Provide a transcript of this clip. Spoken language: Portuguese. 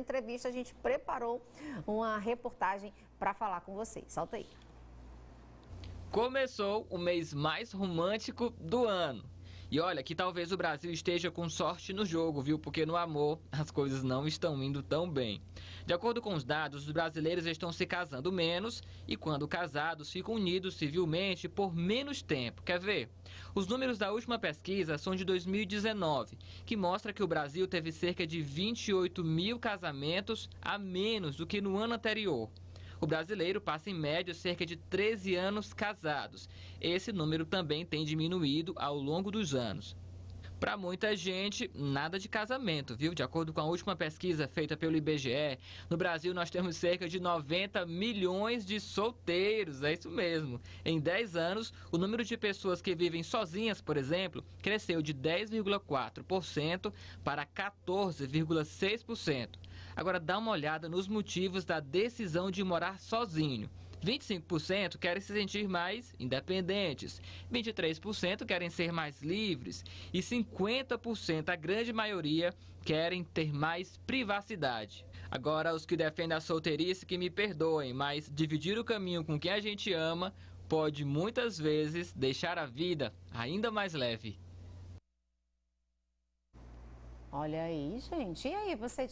entrevista, a gente preparou uma reportagem para falar com vocês. Solta aí. Começou o mês mais romântico do ano. E olha que talvez o Brasil esteja com sorte no jogo, viu? Porque no amor as coisas não estão indo tão bem. De acordo com os dados, os brasileiros estão se casando menos e, quando casados, ficam unidos civilmente por menos tempo. Quer ver? Os números da última pesquisa são de 2019, que mostra que o Brasil teve cerca de 28 mil casamentos a menos do que no ano anterior. O brasileiro passa em média cerca de 13 anos casados. Esse número também tem diminuído ao longo dos anos. Para muita gente, nada de casamento, viu? De acordo com a última pesquisa feita pelo IBGE, no Brasil nós temos cerca de 90 milhões de solteiros, é isso mesmo. Em 10 anos, o número de pessoas que vivem sozinhas, por exemplo, cresceu de 10,4% para 14,6%. Agora dá uma olhada nos motivos da decisão de morar sozinho. 25% querem se sentir mais independentes, 23% querem ser mais livres e 50%, a grande maioria, querem ter mais privacidade. Agora, os que defendem a solteirice que me perdoem, mas dividir o caminho com quem a gente ama pode muitas vezes deixar a vida ainda mais leve. Olha aí, gente. E aí, você